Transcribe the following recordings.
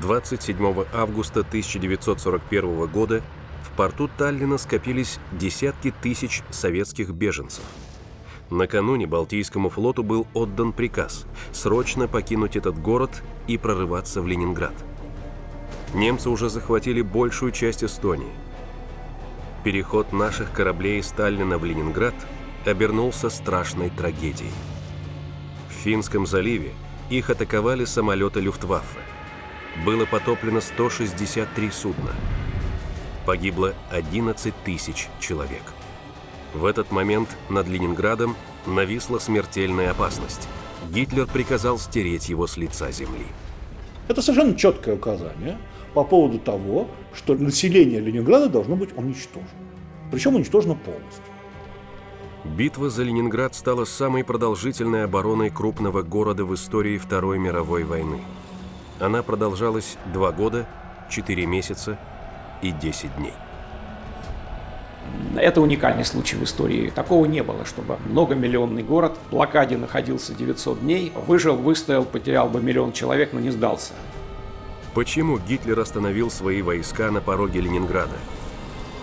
27 августа 1941 года в порту Таллина скопились десятки тысяч советских беженцев. Накануне Балтийскому флоту был отдан приказ срочно покинуть этот город и прорываться в Ленинград. Немцы уже захватили большую часть Эстонии. Переход наших кораблей из Таллина в Ленинград обернулся страшной трагедией. В Финском заливе их атаковали самолеты Люфтваффе. Было потоплено 163 судна. Погибло 11 тысяч человек. В этот момент над Ленинградом нависла смертельная опасность. Гитлер приказал стереть его с лица земли. Это совершенно четкое указание по поводу того, что население Ленинграда должно быть уничтожено. Причем уничтожено полностью. Битва за Ленинград стала самой продолжительной обороной крупного города в истории Второй мировой войны. Она продолжалась два года, четыре месяца и десять дней. Это уникальный случай в истории. Такого не было, чтобы многомиллионный город в блокаде находился 900 дней, выжил, выстоял, потерял бы миллион человек, но не сдался. Почему Гитлер остановил свои войска на пороге Ленинграда?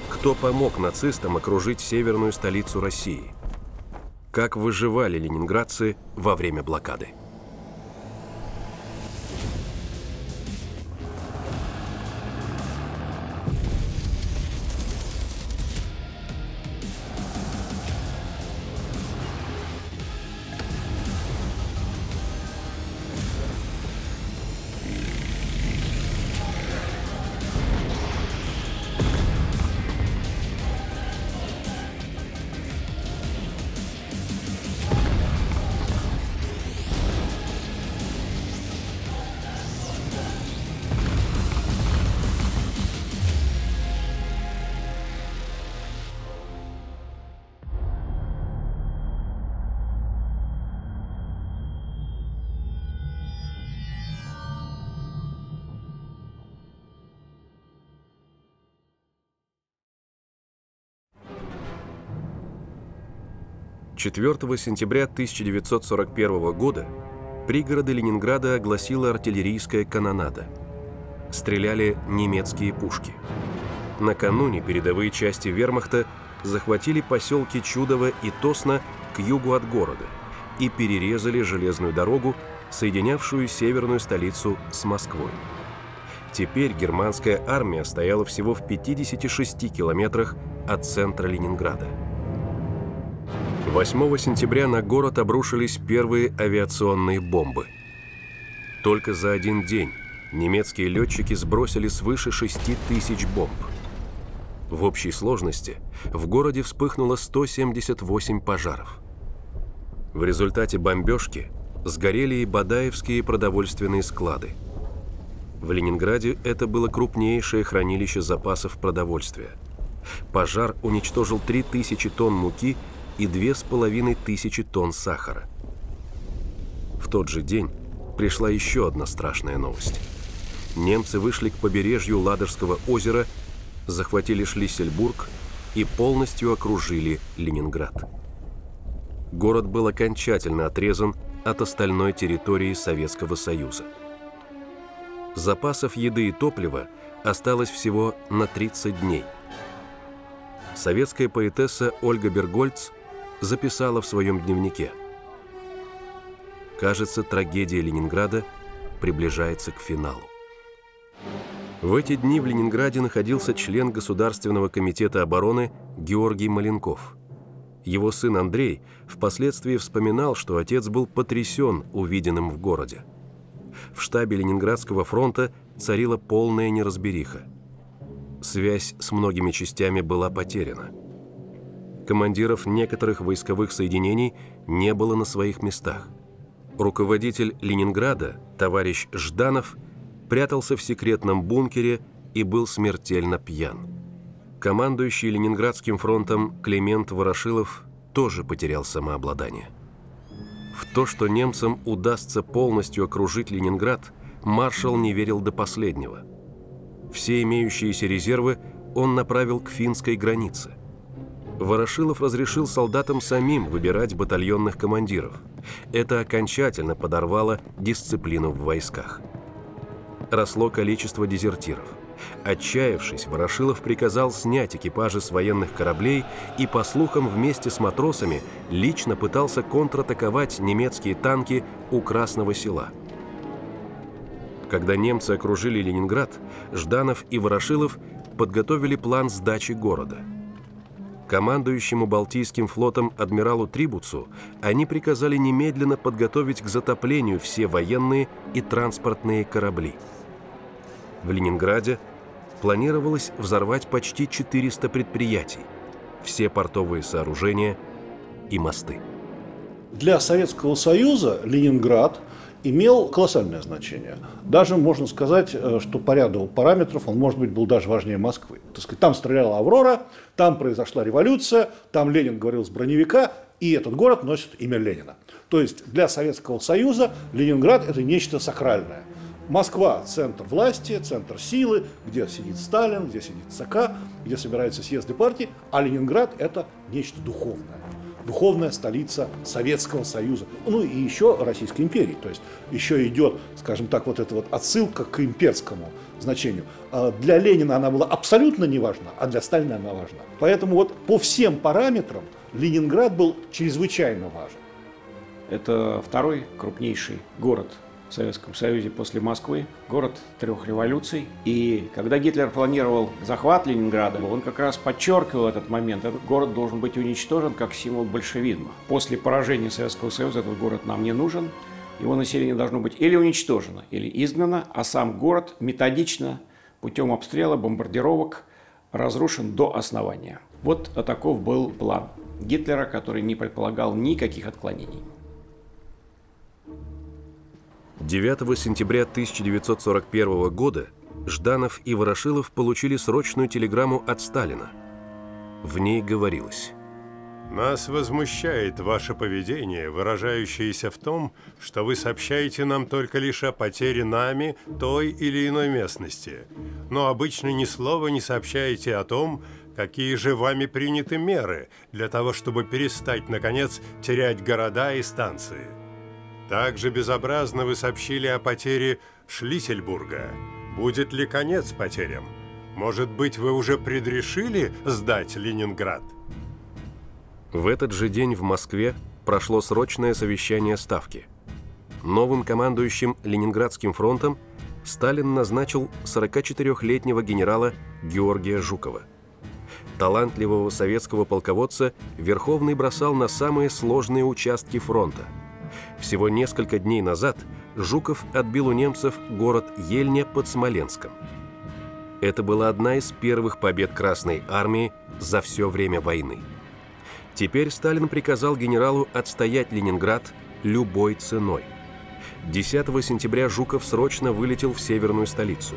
Кто помог нацистам окружить северную столицу России? Как выживали ленинградцы во время блокады? 4 сентября 1941 года пригороды Ленинграда огласила артиллерийская канонада. Стреляли немецкие пушки. Накануне передовые части вермахта захватили поселки Чудово и Тосно к югу от города и перерезали железную дорогу, соединявшую северную столицу с Москвой. Теперь германская армия стояла всего в 56 километрах от центра Ленинграда. 8 сентября на город обрушились первые авиационные бомбы. Только за один день немецкие летчики сбросили свыше 6 тысяч бомб. В общей сложности в городе вспыхнуло 178 пожаров. В результате бомбежки сгорели и Бадаевские продовольственные склады. В Ленинграде это было крупнейшее хранилище запасов продовольствия. Пожар уничтожил 3000 тонн муки и две с половиной тысячи тонн сахара. В тот же день пришла еще одна страшная новость. Немцы вышли к побережью Ладожского озера, захватили Шлиссельбург и полностью окружили Ленинград. Город был окончательно отрезан от остальной территории Советского Союза. Запасов еды и топлива осталось всего на 30 дней. Советская поэтесса Ольга Бергольц записала в своем дневнике. Кажется, трагедия Ленинграда приближается к финалу. В эти дни в Ленинграде находился член Государственного комитета обороны Георгий Маленков. Его сын Андрей впоследствии вспоминал, что отец был потрясен увиденным в городе. В штабе Ленинградского фронта царила полная неразбериха. Связь с многими частями была потеряна командиров некоторых войсковых соединений не было на своих местах. Руководитель Ленинграда, товарищ Жданов, прятался в секретном бункере и был смертельно пьян. Командующий Ленинградским фронтом Климент Ворошилов тоже потерял самообладание. В то, что немцам удастся полностью окружить Ленинград, маршал не верил до последнего. Все имеющиеся резервы он направил к финской границе – Ворошилов разрешил солдатам самим выбирать батальонных командиров. Это окончательно подорвало дисциплину в войсках. росло количество дезертиров. Отчаявшись, Ворошилов приказал снять экипажи с военных кораблей и, по слухам, вместе с матросами лично пытался контратаковать немецкие танки у Красного села. Когда немцы окружили Ленинград, Жданов и Ворошилов подготовили план сдачи города – Командующему Балтийским флотом адмиралу Трибуцу они приказали немедленно подготовить к затоплению все военные и транспортные корабли. В Ленинграде планировалось взорвать почти 400 предприятий, все портовые сооружения и мосты. Для Советского Союза Ленинград – имел колоссальное значение. Даже можно сказать, э, что по ряду параметров он, может быть, был даже важнее Москвы. Так там стреляла Аврора, там произошла революция, там Ленин говорил с броневика, и этот город носит имя Ленина. То есть для Советского Союза Ленинград – это нечто сакральное. Москва – центр власти, центр силы, где сидит Сталин, где сидит ЦК, где собираются съезды партии, а Ленинград – это нечто духовное духовная столица Советского Союза, ну и еще Российской империи. То есть еще идет, скажем так, вот эта вот отсылка к имперскому значению. А для Ленина она была абсолютно не важна, а для Сталина она важна. Поэтому вот по всем параметрам Ленинград был чрезвычайно важен. Это второй крупнейший город в Советском Союзе после Москвы, город трех революций. И когда Гитлер планировал захват Ленинграда, он как раз подчеркивал этот момент. Этот город должен быть уничтожен как символ большевизма. После поражения Советского Союза этот город нам не нужен. Его население должно быть или уничтожено, или изгнано, а сам город методично путем обстрела, бомбардировок разрушен до основания. Вот таков был план Гитлера, который не предполагал никаких отклонений. 9 сентября 1941 года Жданов и Ворошилов получили срочную телеграмму от Сталина. В ней говорилось «Нас возмущает ваше поведение, выражающееся в том, что вы сообщаете нам только лишь о потере нами той или иной местности, но обычно ни слова не сообщаете о том, какие же вами приняты меры для того, чтобы перестать, наконец, терять города и станции». Также безобразно вы сообщили о потере Шлиссельбурга. Будет ли конец потерям? Может быть, вы уже предрешили сдать Ленинград? В этот же день в Москве прошло срочное совещание Ставки. Новым командующим Ленинградским фронтом Сталин назначил 44-летнего генерала Георгия Жукова. Талантливого советского полководца Верховный бросал на самые сложные участки фронта – всего несколько дней назад Жуков отбил у немцев город Ельня под Смоленском. Это была одна из первых побед Красной Армии за все время войны. Теперь Сталин приказал генералу отстоять Ленинград любой ценой. 10 сентября Жуков срочно вылетел в северную столицу.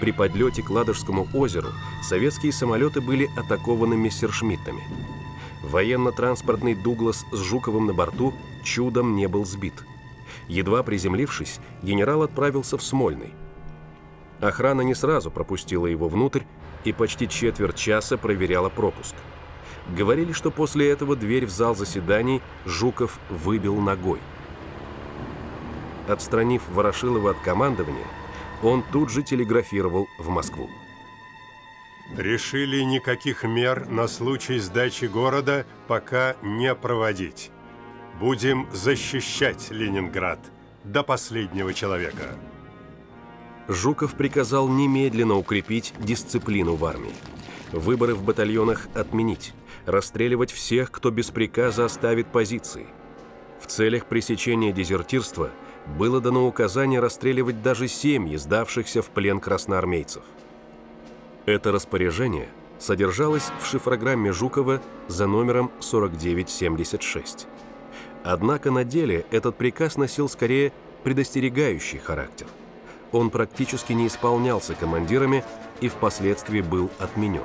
При подлете к Ладожскому озеру советские самолеты были атакованы мессершмиттами. Военно-транспортный «Дуглас» с Жуковым на борту чудом не был сбит. Едва приземлившись, генерал отправился в Смольный. Охрана не сразу пропустила его внутрь и почти четверть часа проверяла пропуск. Говорили, что после этого дверь в зал заседаний Жуков выбил ногой. Отстранив Ворошилова от командования, он тут же телеграфировал в Москву. Решили никаких мер на случай сдачи города пока не проводить. Будем защищать Ленинград до последнего человека. Жуков приказал немедленно укрепить дисциплину в армии. Выборы в батальонах отменить, расстреливать всех, кто без приказа оставит позиции. В целях пресечения дезертирства было дано указание расстреливать даже семьи, сдавшихся в плен красноармейцев. Это распоряжение содержалось в шифрограмме Жукова за номером 4976. Однако на деле этот приказ носил скорее предостерегающий характер. Он практически не исполнялся командирами и впоследствии был отменен.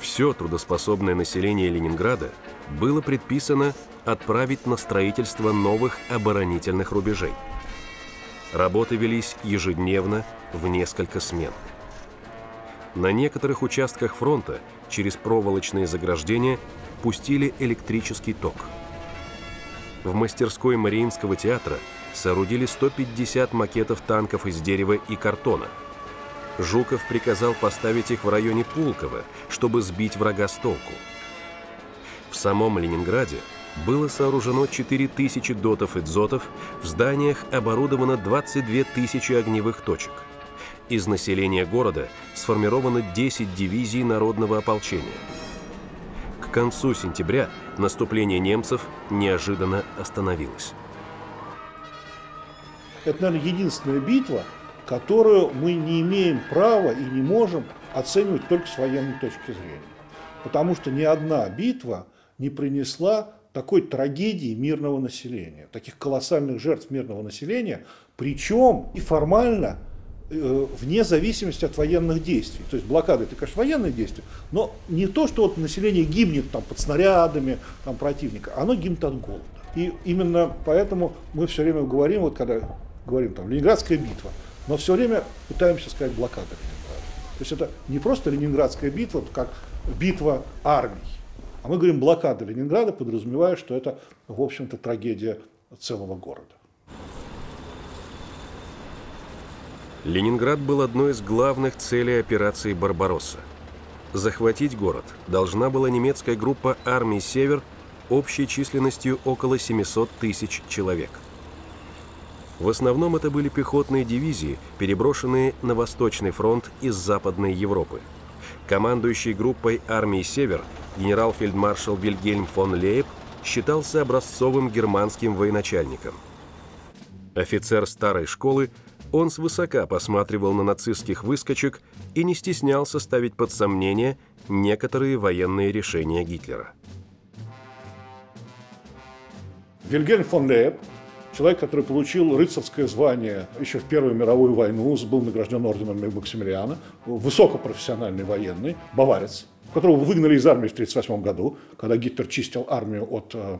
Все трудоспособное население Ленинграда было предписано отправить на строительство новых оборонительных рубежей. Работы велись ежедневно в несколько смен. На некоторых участках фронта через проволочные заграждения пустили электрический ток – в мастерской Мариинского театра соорудили 150 макетов танков из дерева и картона. Жуков приказал поставить их в районе Пулково, чтобы сбить врага с толку. В самом Ленинграде было сооружено 4000 дотов и дзотов, в зданиях оборудовано 22 тысячи огневых точек. Из населения города сформировано 10 дивизий народного ополчения. К концу сентября наступление немцев неожиданно остановилось. Это, наверное, единственная битва, которую мы не имеем права и не можем оценивать только с военной точки зрения. Потому что ни одна битва не принесла такой трагедии мирного населения, таких колоссальных жертв мирного населения, причем и формально вне зависимости от военных действий. То есть блокада это, конечно, военные действия, но не то, что вот население гибнет там, под снарядами там, противника, оно гибнет от голода. И именно поэтому мы все время говорим, вот когда говорим там Ленинградская битва, но все время пытаемся сказать блокада. То есть это не просто Ленинградская битва, как битва армий, а мы говорим блокада Ленинграда, подразумевая, что это, в общем-то, трагедия целого города. Ленинград был одной из главных целей операции «Барбаросса». Захватить город должна была немецкая группа армий «Север» общей численностью около 700 тысяч человек – в основном это были пехотные дивизии, переброшенные на Восточный фронт из Западной Европы. Командующий группой армии «Север» генерал-фельдмаршал Вильгельм фон Лейб считался образцовым германским военачальником. Офицер старой школы, он свысока посматривал на нацистских выскочек и не стеснялся ставить под сомнение некоторые военные решения Гитлера. Вильгельм фон Лейб Человек, который получил рыцарское звание еще в Первую мировую войну, был награжден орденом Максимилиана, высокопрофессиональный военный, баварец, которого выгнали из армии в 1938 году, когда Гитлер чистил армию от э,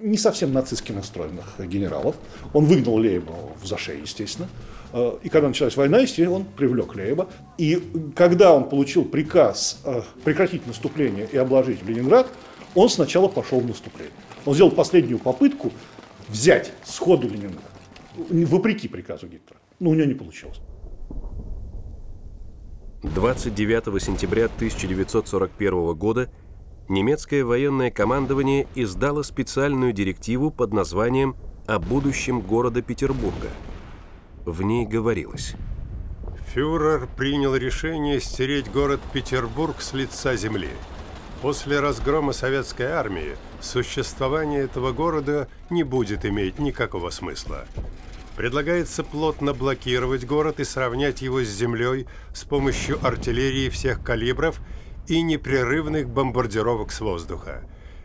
не совсем нацистски настроенных генералов. Он выгнал Лейба в зашей, естественно. Э, и когда началась война, естественно, он привлек Лейба. И когда он получил приказ э, прекратить наступление и обложить Ленинград, он сначала пошел в наступление. Он сделал последнюю попытку взять сходу Ленинград, вопреки приказу Гитлера. Но у него не получилось. 29 сентября 1941 года немецкое военное командование издало специальную директиву под названием «О будущем города Петербурга». В ней говорилось Фюрер принял решение стереть город Петербург с лица земли. После разгрома советской армии существование этого города не будет иметь никакого смысла. Предлагается плотно блокировать город и сравнять его с землей с помощью артиллерии всех калибров и непрерывных бомбардировок с воздуха.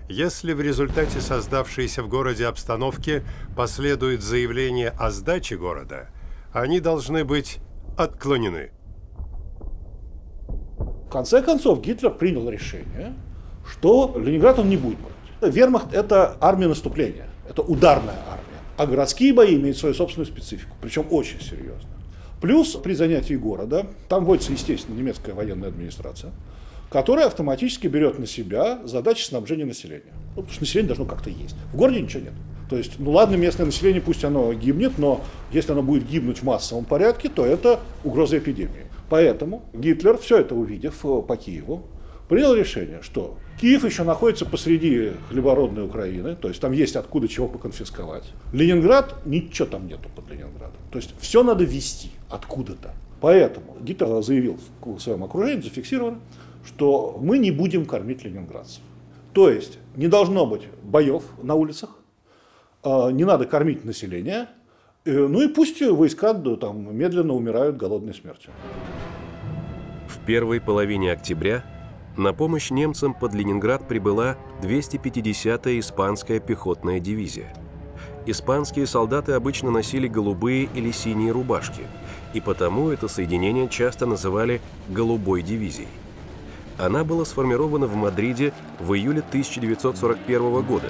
Если в результате создавшейся в городе обстановки последует заявление о сдаче города, они должны быть отклонены. В конце концов, Гитлер принял решение – что Ленинград он не будет брать. Вермахт – это армия наступления, это ударная армия. А городские бои имеют свою собственную специфику, причем очень серьезно. Плюс при занятии города, там вводится, естественно, немецкая военная администрация, которая автоматически берет на себя задачи снабжения населения. Ну, потому что население должно как-то есть. В городе ничего нет. То есть, ну ладно, местное население, пусть оно гибнет, но если оно будет гибнуть в массовом порядке, то это угроза эпидемии. Поэтому Гитлер, все это увидев э, по Киеву, принял решение, что Киев еще находится посреди хлебородной Украины, то есть там есть откуда чего поконфисковать. Ленинград, ничего там нету под Ленинградом. То есть все надо вести откуда-то. Поэтому Гитлер заявил в своем окружении, зафиксировано, что мы не будем кормить ленинградцев. То есть не должно быть боев на улицах, а, не надо кормить население, э, ну и пусть войска там медленно умирают голодной смертью. В первой половине октября на помощь немцам под Ленинград прибыла 250-я испанская пехотная дивизия. Испанские солдаты обычно носили голубые или синие рубашки, и потому это соединение часто называли «голубой дивизией». Она была сформирована в Мадриде в июле 1941 года.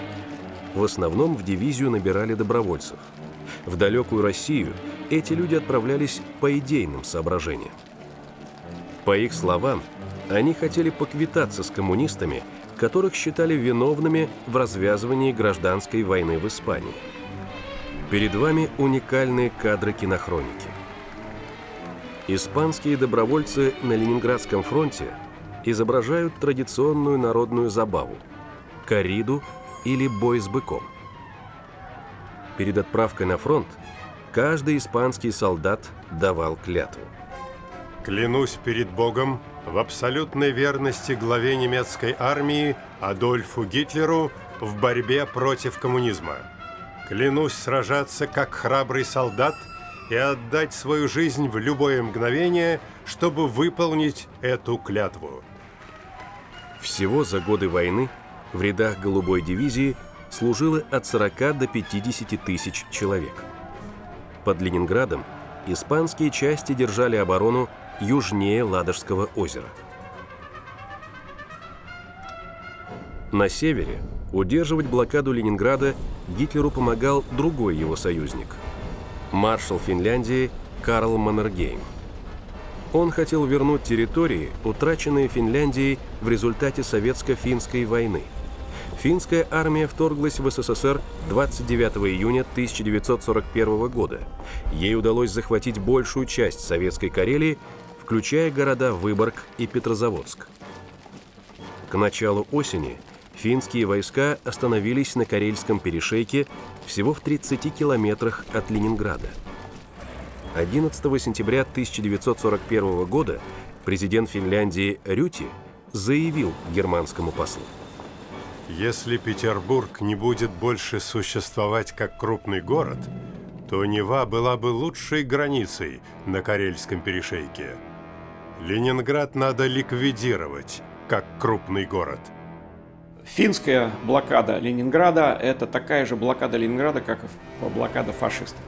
В основном в дивизию набирали добровольцев. В далекую Россию эти люди отправлялись по идейным соображениям. По их словам, они хотели поквитаться с коммунистами, которых считали виновными в развязывании гражданской войны в Испании. Перед вами уникальные кадры кинохроники. Испанские добровольцы на Ленинградском фронте изображают традиционную народную забаву – кориду или бой с быком. Перед отправкой на фронт каждый испанский солдат давал клятву. Клянусь перед Богом в абсолютной верности главе немецкой армии Адольфу Гитлеру в борьбе против коммунизма. Клянусь сражаться как храбрый солдат и отдать свою жизнь в любое мгновение, чтобы выполнить эту клятву. Всего за годы войны в рядах голубой дивизии служило от 40 до 50 тысяч человек. Под Ленинградом испанские части держали оборону южнее Ладожского озера. На севере Удерживать блокаду Ленинграда Гитлеру помогал другой его союзник – маршал Финляндии Карл Маннергейм. Он хотел вернуть территории, утраченные Финляндией в результате советско-финской войны. Финская армия вторглась в СССР 29 июня 1941 года. Ей удалось захватить большую часть советской Карелии, включая города Выборг и Петрозаводск. К началу осени – финские войска остановились на Карельском перешейке всего в 30 километрах от Ленинграда. 11 сентября 1941 года президент Финляндии Рюти заявил германскому послу. Если Петербург не будет больше существовать как крупный город, то Нева была бы лучшей границей на Карельском перешейке. Ленинград надо ликвидировать как крупный город – Финская блокада Ленинграда – это такая же блокада Ленинграда, как и блокада фашистов.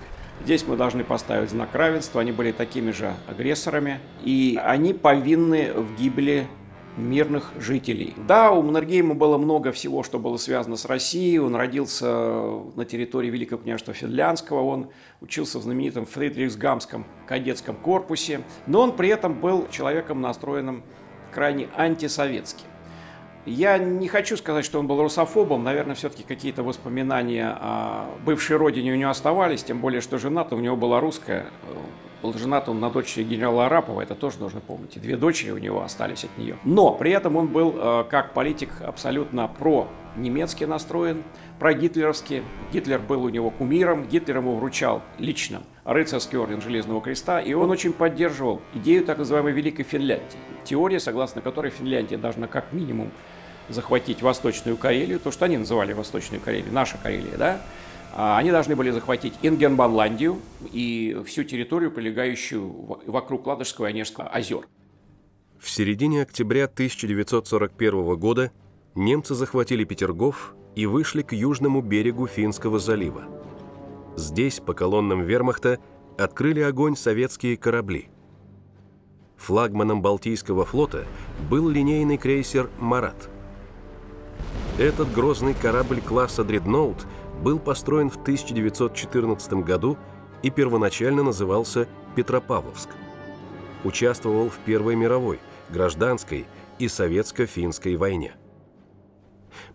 Здесь мы должны поставить знак равенства. Они были такими же агрессорами, и они повинны в гибели мирных жителей. Да, у Маннергейма было много всего, что было связано с Россией. Он родился на территории Великого княжества Финляндского, он учился в знаменитом Фридрихсгамском кадетском корпусе, но он при этом был человеком, настроенным крайне антисоветски. Я не хочу сказать, что он был русофобом. Наверное, все-таки какие-то воспоминания о бывшей родине у него оставались, тем более, что жена-то у него была русская. Был женат он на дочери генерала Арапова, это тоже нужно помнить. И две дочери у него остались от нее. Но при этом он был, э, как политик, абсолютно про немецкий настроен, про гитлеровский. Гитлер был у него кумиром, Гитлер ему вручал лично рыцарский орден Железного Креста, и он очень поддерживал идею так называемой Великой Финляндии. Теория, согласно которой Финляндия должна как минимум захватить Восточную Карелию, то, что они называли Восточную Карелию, наша Карелия, да, а они должны были захватить Ингенбанландию и всю территорию, прилегающую вокруг Ладожского и Онежского озер. В середине октября 1941 года немцы захватили Петергоф и вышли к южному берегу Финского залива. Здесь, по колоннам вермахта, открыли огонь советские корабли. Флагманом Балтийского флота был линейный крейсер «Марат». Этот грозный корабль класса «Дредноут» был построен в 1914 году и первоначально назывался «Петропавловск». Участвовал в Первой мировой, гражданской и советско-финской войне.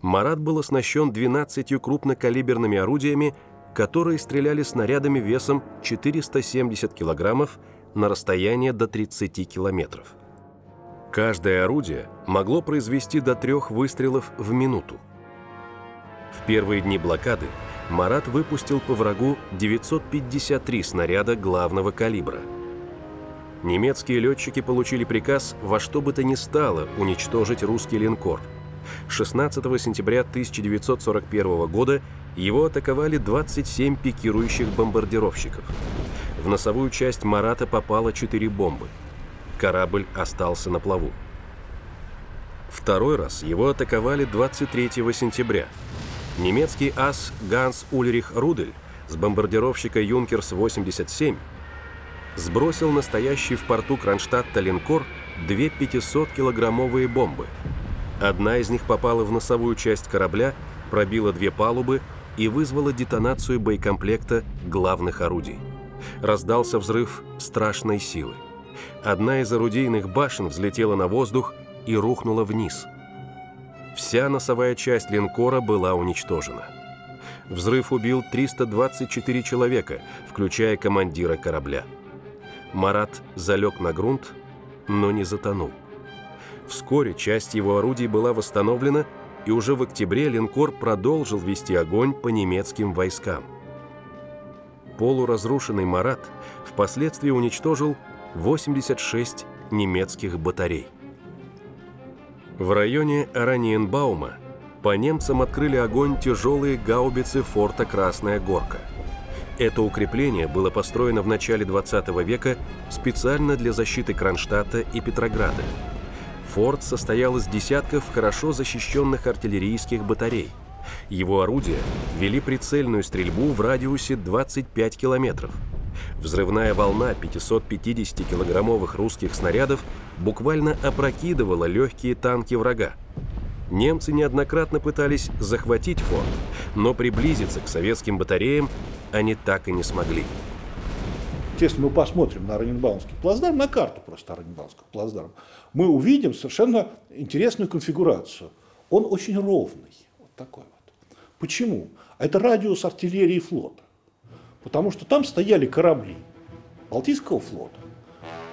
«Марат» был оснащен 12 крупнокалиберными орудиями, которые стреляли снарядами весом 470 килограммов на расстояние до 30 километров. Каждое орудие могло произвести до трех выстрелов в минуту. В первые дни блокады Марат выпустил по врагу 953 снаряда главного калибра. Немецкие летчики получили приказ во что бы то ни стало уничтожить русский линкор. 16 сентября 1941 года его атаковали 27 пикирующих бомбардировщиков. В носовую часть Марата попало 4 бомбы – корабль остался на плаву. Второй раз его атаковали 23 сентября. Немецкий ас Ганс Ульрих Рудель с бомбардировщика «Юнкерс-87» сбросил настоящий в порту Кронштадта линкор две 500-килограммовые бомбы. Одна из них попала в носовую часть корабля, пробила две палубы и вызвала детонацию боекомплекта главных орудий. Раздался взрыв страшной силы одна из орудийных башен взлетела на воздух и рухнула вниз. Вся носовая часть линкора была уничтожена. Взрыв убил 324 человека, включая командира корабля. Марат залег на грунт, но не затонул. Вскоре часть его орудий была восстановлена, и уже в октябре линкор продолжил вести огонь по немецким войскам. Полуразрушенный «Марат» впоследствии уничтожил 86 немецких батарей. В районе Араниенбаума по немцам открыли огонь тяжелые гаубицы форта «Красная горка». Это укрепление было построено в начале 20 века специально для защиты Кронштадта и Петрограда. Форт состоял из десятков хорошо защищенных артиллерийских батарей. Его орудия вели прицельную стрельбу в радиусе 25 километров. Взрывная волна 550-килограммовых русских снарядов буквально опрокидывала легкие танки врага. Немцы неоднократно пытались захватить форт, но приблизиться к советским батареям они так и не смогли. Если мы посмотрим на Раненбаумский плацдарм, на карту просто Раненбаумского плацдарма, мы увидим совершенно интересную конфигурацию. Он очень ровный, вот такой вот. Почему? А это радиус артиллерии флота. Потому что там стояли корабли Балтийского флота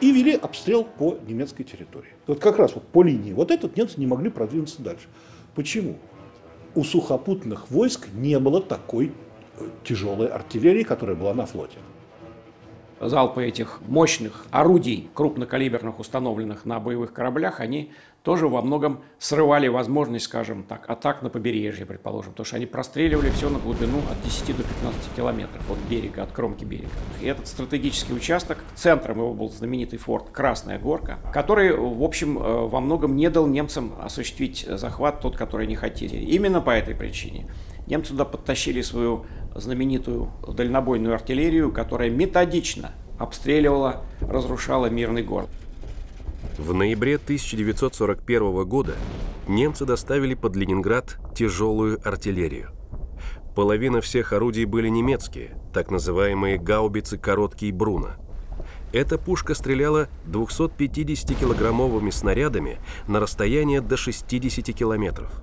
и вели обстрел по немецкой территории. Вот как раз вот по линии вот этот немцы не могли продвинуться дальше. Почему? У сухопутных войск не было такой э, тяжелой артиллерии, которая была на флоте залпы этих мощных орудий, крупнокалиберных, установленных на боевых кораблях, они тоже во многом срывали возможность, скажем так, атак на побережье, предположим, потому что они простреливали все на глубину от 10 до 15 километров от берега, от кромки берега. И этот стратегический участок, центром его был знаменитый форт Красная Горка, который, в общем, э, во многом не дал немцам осуществить захват тот, который они хотели. Именно по этой причине немцы туда подтащили свою знаменитую дальнобойную артиллерию, которая методично обстреливала, разрушала мирный город. В ноябре 1941 года немцы доставили под Ленинград тяжелую артиллерию. Половина всех орудий были немецкие, так называемые гаубицы «Короткий Бруно». Эта пушка стреляла 250-килограммовыми снарядами на расстояние до 60 километров.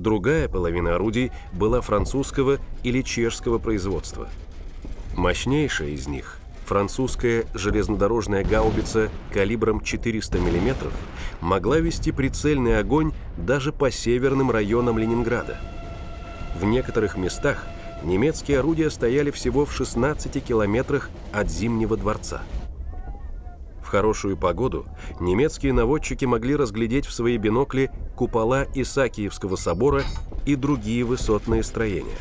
Другая половина орудий была французского или чешского производства. Мощнейшая из них французская железнодорожная гаубица калибром 400 мм могла вести прицельный огонь даже по северным районам Ленинграда. В некоторых местах немецкие орудия стояли всего в 16 километрах от Зимнего дворца. Хорошую погоду немецкие наводчики могли разглядеть в свои бинокли купола Исаакиевского собора и другие высотные строения.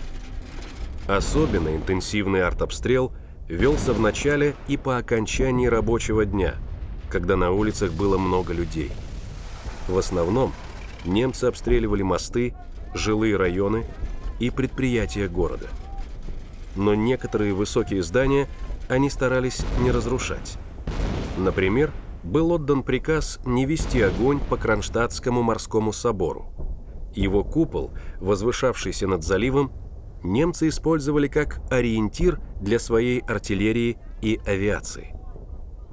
Особенно интенсивный артобстрел – велся в начале и по окончании рабочего дня, когда на улицах было много людей. В основном немцы обстреливали мосты, жилые районы и предприятия города. Но некоторые высокие здания они старались не разрушать. Например, был отдан приказ не вести огонь по Кронштадтскому морскому собору. Его купол, возвышавшийся над заливом, немцы использовали как ориентир для своей артиллерии и авиации.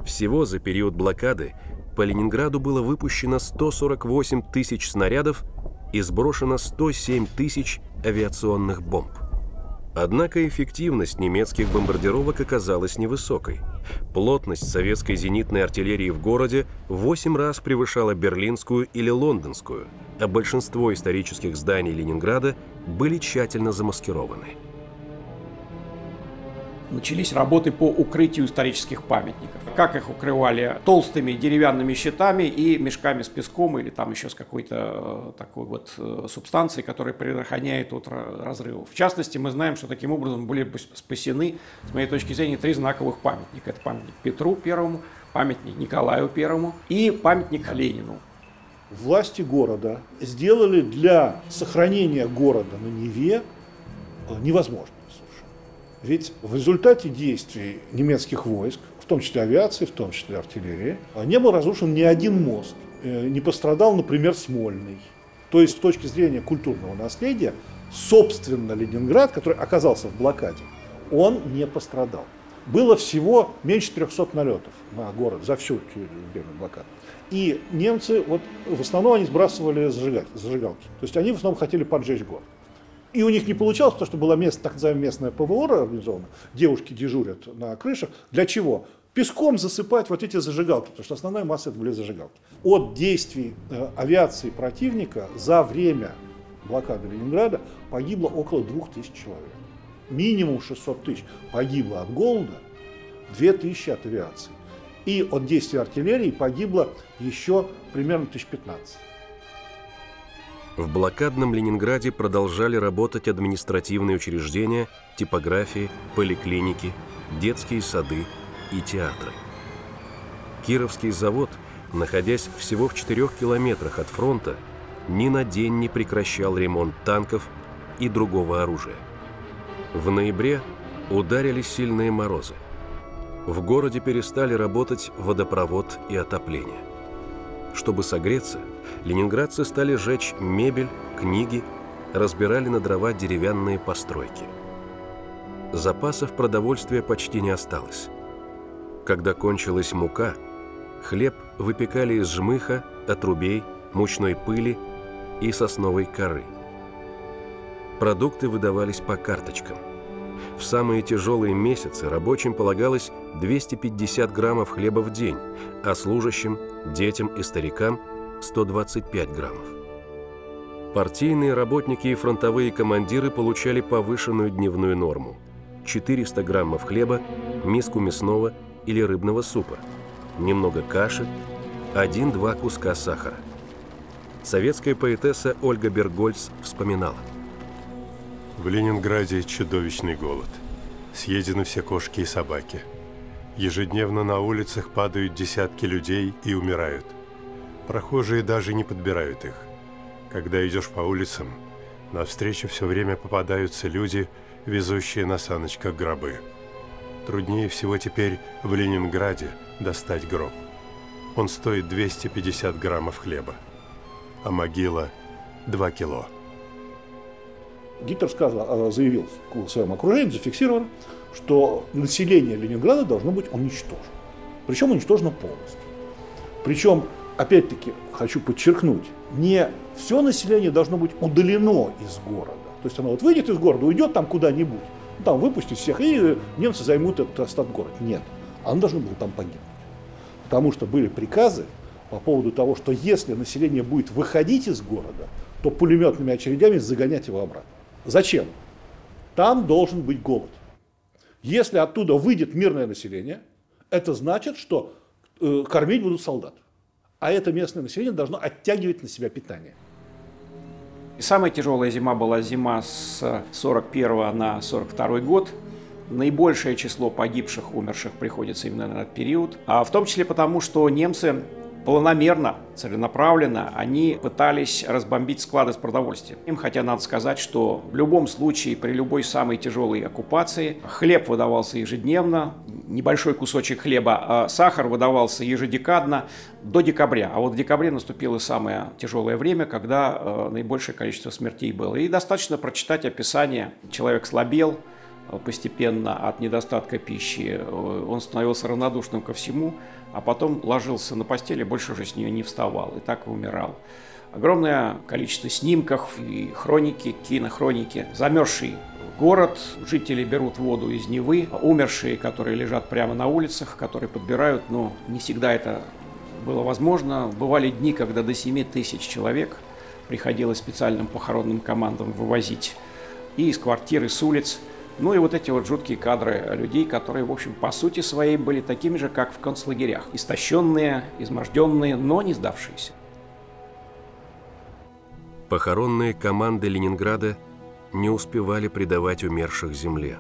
Всего за период блокады по Ленинграду было выпущено 148 тысяч снарядов и сброшено 107 тысяч авиационных бомб. Однако эффективность немецких бомбардировок оказалась невысокой. Плотность советской зенитной артиллерии в городе в 8 раз превышала берлинскую или лондонскую, а большинство исторических зданий Ленинграда были тщательно замаскированы начались работы по укрытию исторических памятников. Как их укрывали? Толстыми деревянными щитами и мешками с песком или там еще с какой-то э, такой вот э, субстанцией, которая предохраняет от разрывов. В частности, мы знаем, что таким образом были спасены, с моей точки зрения, три знаковых памятника. Это памятник Петру Первому, памятник Николаю Первому и памятник Ленину. Власти города сделали для сохранения города на Неве э, невозможно. Ведь в результате действий немецких войск, в том числе авиации, в том числе артиллерии, не был разрушен ни один мост. Э, не пострадал, например, Смольный. То есть с точки зрения культурного наследия, собственно, Ленинград, который оказался в блокаде, он не пострадал. Было всего меньше 300 налетов на город за всю время блокады. И немцы, вот, в основном они сбрасывали зажигалки. То есть они в основном хотели поджечь город. И у них не получалось, потому что было место, так называемое местное ПВО организовано, девушки дежурят на крышах. Для чего? Песком засыпать вот эти зажигалки, потому что основная масса это были зажигалки. От действий э, авиации противника за время блокады Ленинграда погибло около 2000 человек. Минимум 600 тысяч погибло от голода, 2000 от авиации. И от действий артиллерии погибло еще примерно 1015. В блокадном Ленинграде продолжали работать административные учреждения, типографии, поликлиники, детские сады и театры. Кировский завод, находясь всего в четырех километрах от фронта, ни на день не прекращал ремонт танков и другого оружия. В ноябре ударили сильные морозы. В городе перестали работать водопровод и отопление. Чтобы согреться, ленинградцы стали жечь мебель, книги, разбирали на дрова деревянные постройки. Запасов продовольствия почти не осталось. Когда кончилась мука, хлеб выпекали из жмыха, отрубей, мучной пыли и сосновой коры. Продукты выдавались по карточкам. В самые тяжелые месяцы рабочим полагалось 250 граммов хлеба в день, а служащим, детям и старикам 125 граммов. Партийные работники и фронтовые командиры получали повышенную дневную норму – 400 граммов хлеба, миску мясного или рыбного супа, немного каши, один-два куска сахара. Советская поэтесса Ольга Бергольц вспоминала. В Ленинграде чудовищный голод. Съедены все кошки и собаки – Ежедневно на улицах падают десятки людей и умирают. Прохожие даже не подбирают их. Когда идешь по улицам, навстречу все время попадаются люди, везущие на саночках гробы. Труднее всего теперь в Ленинграде достать гроб. Он стоит 250 граммов хлеба, а могила – 2 кило. Гитлер сказал, заявил в своем окружении, зафиксирован, что население Ленинграда должно быть уничтожено. Причем уничтожено полностью. Причем, опять-таки, хочу подчеркнуть, не все население должно быть удалено из города. То есть оно вот выйдет из города, уйдет там куда-нибудь, ну, там выпустит всех, и немцы займут этот остаток города. Нет, оно должно было там погибнуть. Потому что были приказы по поводу того, что если население будет выходить из города, то пулеметными очередями загонять его обратно. Зачем? Там должен быть голод. Если оттуда выйдет мирное население, это значит, что э, кормить будут солдат. А это местное население должно оттягивать на себя питание. И самая тяжелая зима была зима с 41 на 42 год. Наибольшее число погибших, умерших приходится именно на этот период. А в том числе потому, что немцы планомерно, целенаправленно они пытались разбомбить склады с продовольствием. Им хотя надо сказать, что в любом случае, при любой самой тяжелой оккупации, хлеб выдавался ежедневно, небольшой кусочек хлеба, а сахар выдавался ежедекадно до декабря. А вот в декабре наступило самое тяжелое время, когда э, наибольшее количество смертей было. И достаточно прочитать описание. Человек слабел, постепенно от недостатка пищи, э, он становился равнодушным ко всему, а потом ложился на постели, больше уже с нее не вставал, и так и умирал. Огромное количество снимков и хроники, кинохроники. Замерзший город, жители берут воду из Невы, умершие, которые лежат прямо на улицах, которые подбирают, но не всегда это было возможно. Бывали дни, когда до 7 тысяч человек приходилось специальным похоронным командам вывозить и из квартир, и с улиц – ну и вот эти вот жуткие кадры людей, которые, в общем, по сути своей были такими же, как в концлагерях. Истощенные, изможденные, но не сдавшиеся. Похоронные команды Ленинграда не успевали предавать умерших земле.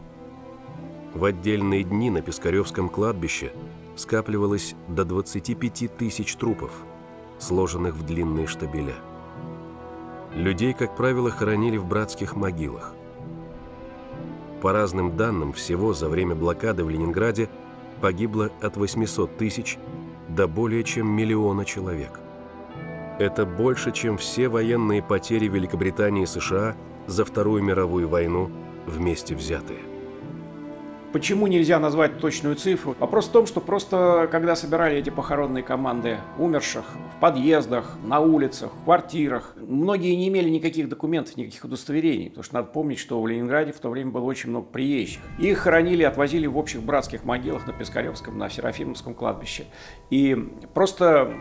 В отдельные дни на Пискаревском кладбище скапливалось до 25 тысяч трупов, сложенных в длинные штабеля. Людей, как правило, хоронили в братских могилах. По разным данным, всего за время блокады в Ленинграде погибло от 800 тысяч до более чем миллиона человек. Это больше, чем все военные потери Великобритании и США за Вторую мировую войну вместе взятые. Почему нельзя назвать точную цифру? Вопрос в том, что просто когда собирали эти похоронные команды умерших в подъездах, на улицах, в квартирах, многие не имели никаких документов, никаких удостоверений. Потому что надо помнить, что в Ленинграде в то время было очень много приезжих. Их хоронили, отвозили в общих братских могилах на Пискаревском, на Серафимовском кладбище. И просто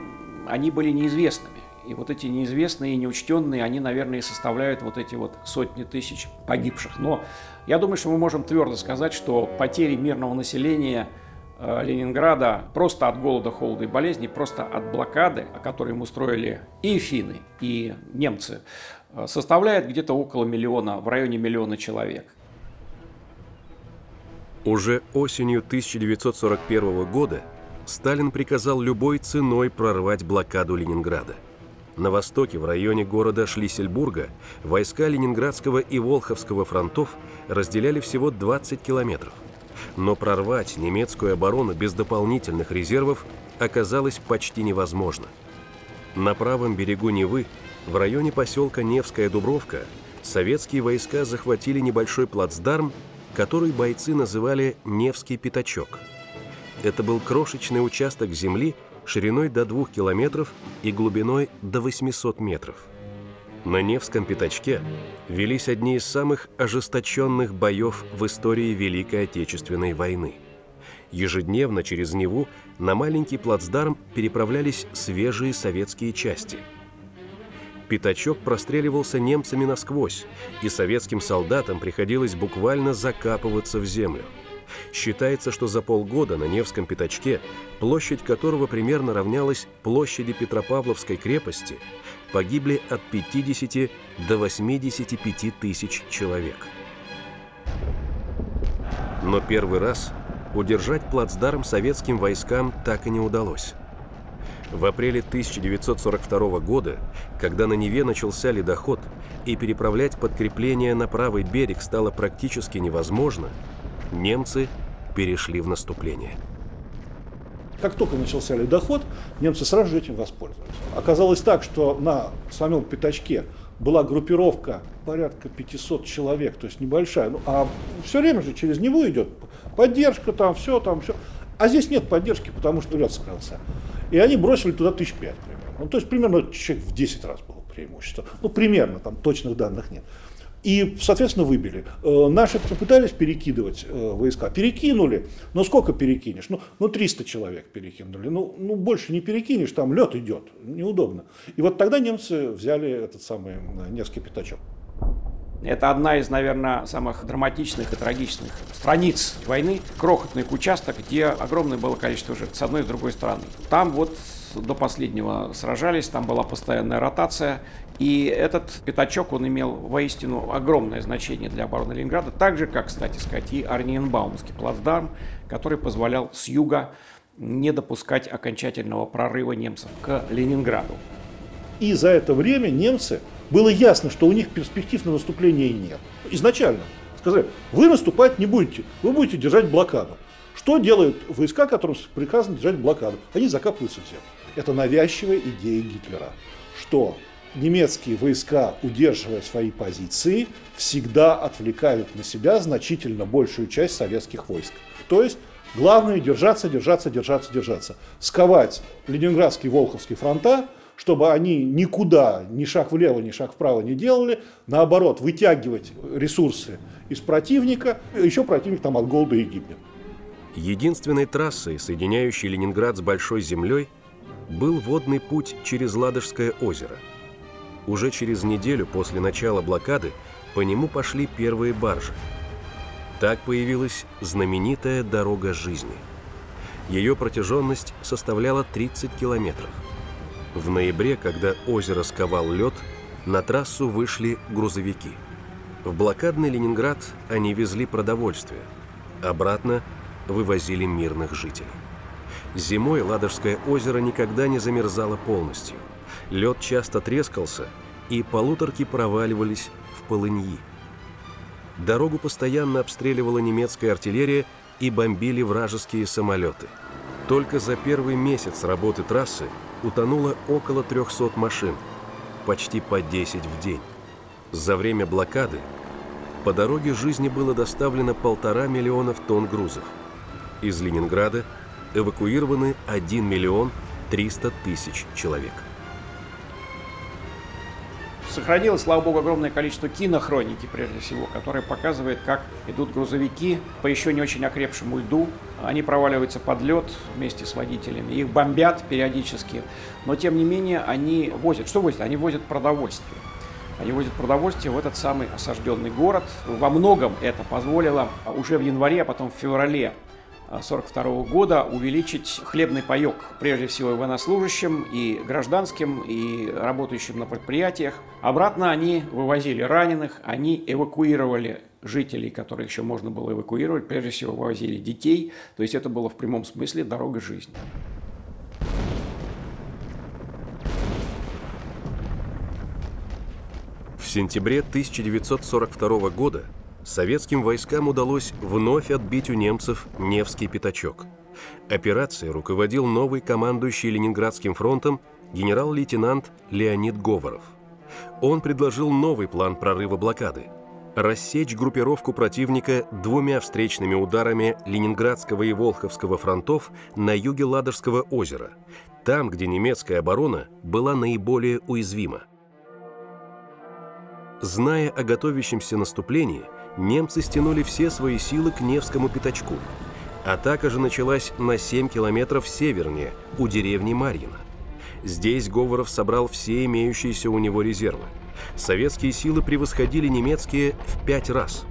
они были неизвестными. И вот эти неизвестные и неучтенные, они, наверное, и составляют вот эти вот сотни тысяч погибших. Но я думаю, что мы можем твердо сказать, что потери мирного населения э, Ленинграда просто от голода, холода и болезней, просто от блокады, которую им устроили и финны, и немцы, э, составляет где-то около миллиона, в районе миллиона человек. Уже осенью 1941 года Сталин приказал любой ценой прорвать блокаду Ленинграда. На востоке, в районе города Шлиссельбурга, войска Ленинградского и Волховского фронтов разделяли всего 20 километров. Но прорвать немецкую оборону без дополнительных резервов оказалось почти невозможно. На правом берегу Невы, в районе поселка Невская Дубровка, советские войска захватили небольшой плацдарм, который бойцы называли «Невский пятачок». Это был крошечный участок земли, шириной до 2 километров и глубиной до 800 метров. На Невском пятачке велись одни из самых ожесточенных боев в истории Великой Отечественной войны. Ежедневно через Неву на маленький плацдарм переправлялись свежие советские части. Пятачок простреливался немцами насквозь, и советским солдатам приходилось буквально закапываться в землю – Считается, что за полгода на Невском пятачке, площадь которого примерно равнялась площади Петропавловской крепости, погибли от 50 до 85 тысяч человек. Но первый раз удержать плацдарм советским войскам так и не удалось. В апреле 1942 года, когда на Неве начался ледоход и переправлять подкрепление на правый берег стало практически невозможно, немцы перешли в наступление. Как только начался ледоход, немцы сразу же этим воспользовались. Оказалось так, что на самом пятачке была группировка порядка 500 человек, то есть небольшая, ну, а все время же через него идет поддержка, там все, там все. А здесь нет поддержки, потому что лед скрылся. И они бросили туда тысяч пять примерно. Ну, то есть примерно человек в 10 раз было преимущество. Ну, примерно, там точных данных нет. И, соответственно, выбили. Э, наши попытались перекидывать э, войска. Перекинули. Но сколько перекинешь? Ну, ну 300 человек перекинули. Ну, ну, больше не перекинешь, там лед идет. Неудобно. И вот тогда немцы взяли этот самый э, Невский пятачок. Это одна из, наверное, самых драматичных и трагичных страниц войны. Крохотный участок, где огромное было количество жертв с одной и с другой стороны. Там вот до последнего сражались, там была постоянная ротация, и этот пятачок, он имел воистину огромное значение для обороны Ленинграда, так же, как, кстати сказать, и Арниенбаумский плацдарм, который позволял с юга не допускать окончательного прорыва немцев к Ленинграду. И за это время немцы, было ясно, что у них перспектив на наступление нет. Изначально сказали, вы наступать не будете, вы будете держать блокаду. Что делают войска, которым приказано держать блокаду? Они закапываются в землю. Это навязчивая идея Гитлера, что немецкие войска, удерживая свои позиции, всегда отвлекают на себя значительно большую часть советских войск. То есть главное держаться, держаться, держаться, держаться. Сковать Ленинградский, Волховский фронта, чтобы они никуда, ни шаг влево, ни шаг вправо не делали, наоборот, вытягивать ресурсы из противника, еще противник там от голода и гибнет. Единственной трассой, соединяющей Ленинград с Большой землей, был водный путь через Ладожское озеро – уже через неделю после начала блокады по нему пошли первые баржи. Так появилась знаменитая «Дорога жизни». Ее протяженность составляла 30 километров. В ноябре, когда озеро сковал лед, на трассу вышли грузовики. В блокадный Ленинград они везли продовольствие. Обратно вывозили мирных жителей. Зимой Ладожское озеро никогда не замерзало полностью – Лед часто трескался, и полуторки проваливались в полыньи. Дорогу постоянно обстреливала немецкая артиллерия и бомбили вражеские самолеты. Только за первый месяц работы трассы утонуло около 300 машин, почти по 10 в день. За время блокады по дороге жизни было доставлено полтора миллионов тонн грузов. Из Ленинграда эвакуированы 1 миллион 300 тысяч человек. Сохранилось, слава богу, огромное количество кинохроники, прежде всего, которая показывает, как идут грузовики по еще не очень окрепшему льду. Они проваливаются под лед вместе с водителями, их бомбят периодически, но тем не менее они возят. Что возят? Они возят продовольствие. Они возят продовольствие в этот самый осажденный город. Во многом это позволило уже в январе, а потом в феврале 1942 года увеличить хлебный паек, прежде всего и военнослужащим, и гражданским, и работающим на предприятиях. Обратно они вывозили раненых, они эвакуировали жителей, которых еще можно было эвакуировать, прежде всего вывозили детей, то есть это было в прямом смысле дорога жизни. В сентябре 1942 года советским войскам удалось вновь отбить у немцев Невский пятачок. Операцией руководил новый командующий Ленинградским фронтом генерал-лейтенант Леонид Говоров. Он предложил новый план прорыва блокады – рассечь группировку противника двумя встречными ударами Ленинградского и Волховского фронтов на юге Ладожского озера, там, где немецкая оборона была наиболее уязвима. Зная о готовящемся наступлении, немцы стянули все свои силы к Невскому пятачку. Атака же началась на 7 километров севернее, у деревни Марьино. Здесь Говоров собрал все имеющиеся у него резервы. Советские силы превосходили немецкие в пять раз.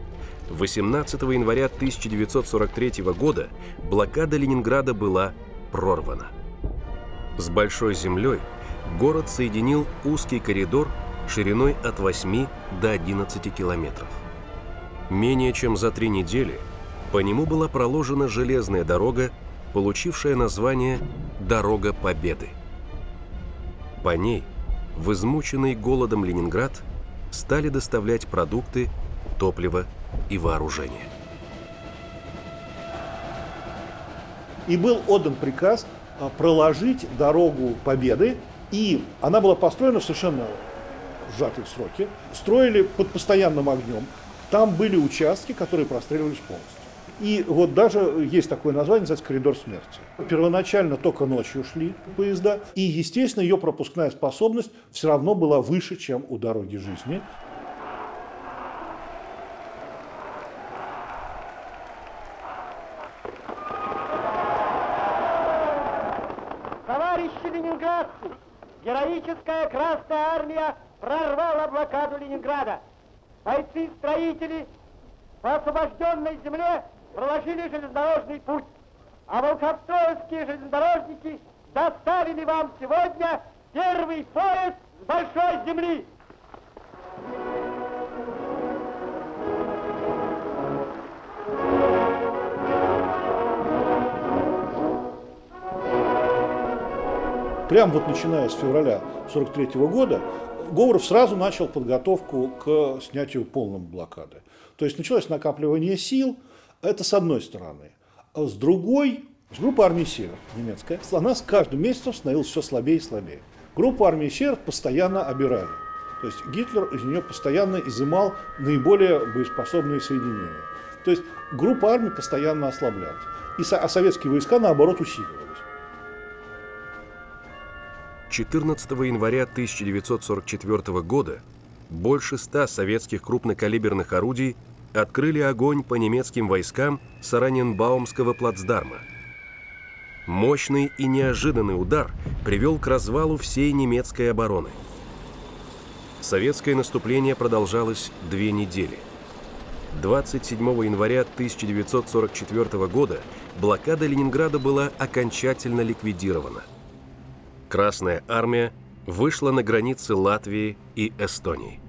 18 января 1943 года блокада Ленинграда была прорвана. С Большой землей город соединил узкий коридор шириной от 8 до 11 километров. Менее чем за три недели по нему была проложена железная дорога, получившая название «Дорога Победы». По ней в измученный голодом Ленинград стали доставлять продукты, топливо и вооружение. И был отдан приказ а, проложить дорогу Победы, и она была построена в совершенно сжатые сроки. Строили под постоянным огнем, там были участки, которые простреливались полностью. И вот даже есть такое название, называется «Коридор смерти». Первоначально только ночью шли поезда, и, естественно, ее пропускная способность все равно была выше, чем у дороги жизни. Товарищи ленинградцы, героическая Красная Армия прорвала блокаду Ленинграда. Бойцы-строители по освобожденной земле проложили железнодорожный путь, а волховстроевские железнодорожники доставили вам сегодня первый поезд с большой земли. Прямо вот начиная с февраля 43 года Говоров сразу начал подготовку к снятию полной блокады. То есть началось накапливание сил, это с одной стороны. А с другой, группа армии «Север» немецкая, она с каждым месяцем становилась все слабее и слабее. Группу армии «Север» постоянно обирали. То есть Гитлер из нее постоянно изымал наиболее боеспособные соединения. То есть группа армий постоянно ослаблялась. И, а советские войска, наоборот, усиливались. 14 января 1944 года больше ста советских крупнокалиберных орудий открыли огонь по немецким войскам с Араненбаумского плацдарма. Мощный и неожиданный удар привел к развалу всей немецкой обороны. Советское наступление продолжалось две недели. 27 января 1944 года блокада Ленинграда была окончательно ликвидирована – Красная армия вышла на границы Латвии и Эстонии.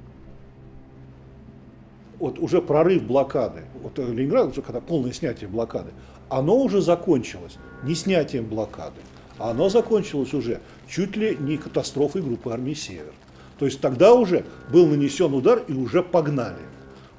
Вот уже прорыв блокады, вот Ленинград, уже когда полное снятие блокады, оно уже закончилось не снятием блокады, а оно закончилось уже чуть ли не катастрофой группы армии «Север». То есть тогда уже был нанесен удар и уже погнали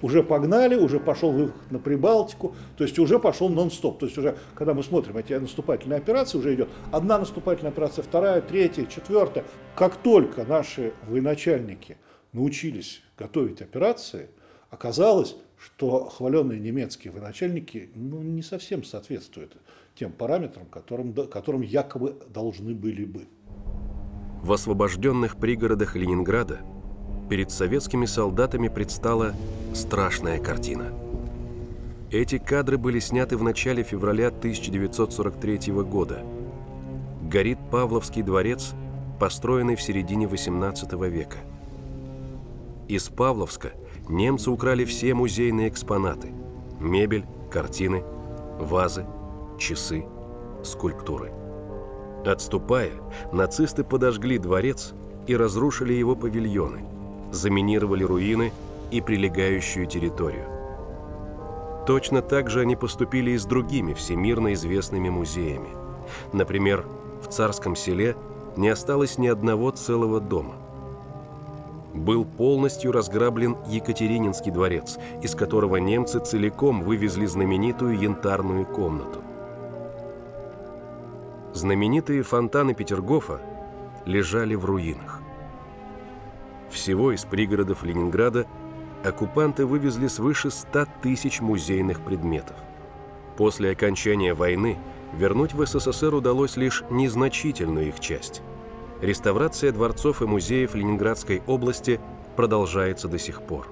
уже погнали, уже пошел выход на Прибалтику, то есть уже пошел нон-стоп. То есть уже, когда мы смотрим эти наступательные операции, уже идет одна наступательная операция, вторая, третья, четвертая. Как только наши военачальники научились готовить операции, оказалось, что хваленные немецкие военачальники ну, не совсем соответствуют тем параметрам, которым, которым якобы должны были бы. В освобожденных пригородах Ленинграда перед советскими солдатами предстала страшная картина. Эти кадры были сняты в начале февраля 1943 года. Горит Павловский дворец, построенный в середине XVIII века. Из Павловска немцы украли все музейные экспонаты – мебель, картины, вазы, часы, скульптуры. Отступая, нацисты подожгли дворец и разрушили его павильоны – заминировали руины и прилегающую территорию. Точно так же они поступили и с другими всемирно известными музеями. Например, в Царском селе не осталось ни одного целого дома. Был полностью разграблен Екатерининский дворец, из которого немцы целиком вывезли знаменитую янтарную комнату. Знаменитые фонтаны Петергофа лежали в руинах. Всего из пригородов Ленинграда оккупанты вывезли свыше 100 тысяч музейных предметов. После окончания войны вернуть в СССР удалось лишь незначительную их часть. Реставрация дворцов и музеев Ленинградской области продолжается до сих пор.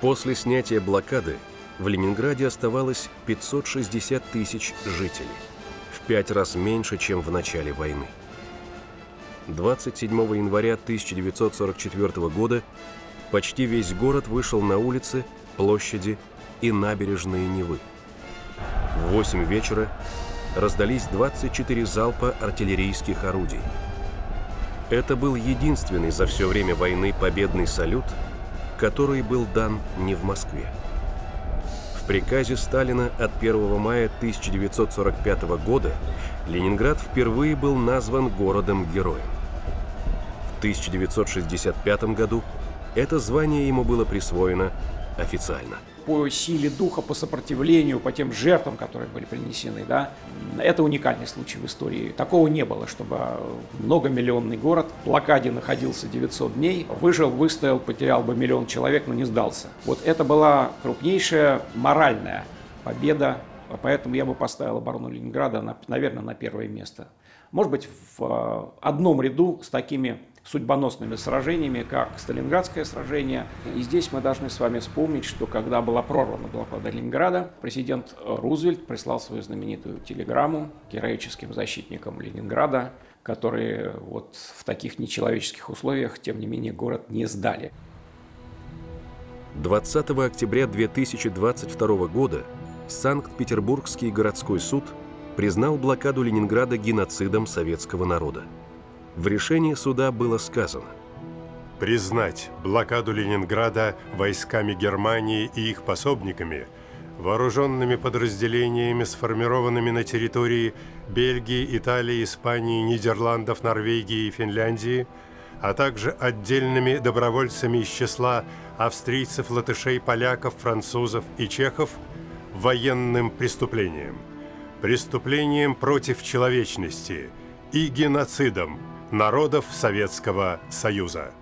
После снятия блокады в Ленинграде оставалось 560 тысяч жителей, в пять раз меньше, чем в начале войны. 27 января 1944 года почти весь город вышел на улицы, площади и набережные Невы. В 8 вечера раздались 24 залпа артиллерийских орудий. Это был единственный за все время войны победный салют, который был дан не в Москве. В приказе Сталина от 1 мая 1945 года Ленинград впервые был назван городом-героем. 1965 году это звание ему было присвоено официально. По силе духа, по сопротивлению, по тем жертвам, которые были принесены, да, это уникальный случай в истории. Такого не было, чтобы многомиллионный город в блокаде находился 900 дней, выжил, выстоял, потерял бы миллион человек, но не сдался. Вот это была крупнейшая моральная победа, поэтому я бы поставил оборону Ленинграда, на, наверное, на первое место. Может быть, в э, одном ряду с такими судьбоносными сражениями, как Сталинградское сражение. И здесь мы должны с вами вспомнить, что когда была прорвана блокада Ленинграда, президент Рузвельт прислал свою знаменитую телеграмму героическим защитникам Ленинграда, которые вот в таких нечеловеческих условиях, тем не менее, город не сдали. 20 октября 2022 года Санкт-Петербургский городской суд признал блокаду Ленинграда геноцидом советского народа. В решении суда было сказано. Признать блокаду Ленинграда войсками Германии и их пособниками, вооруженными подразделениями, сформированными на территории Бельгии, Италии, Испании, Нидерландов, Норвегии и Финляндии, а также отдельными добровольцами из числа австрийцев, латышей, поляков, французов и чехов военным преступлением, преступлением против человечности и геноцидом – народов Советского Союза.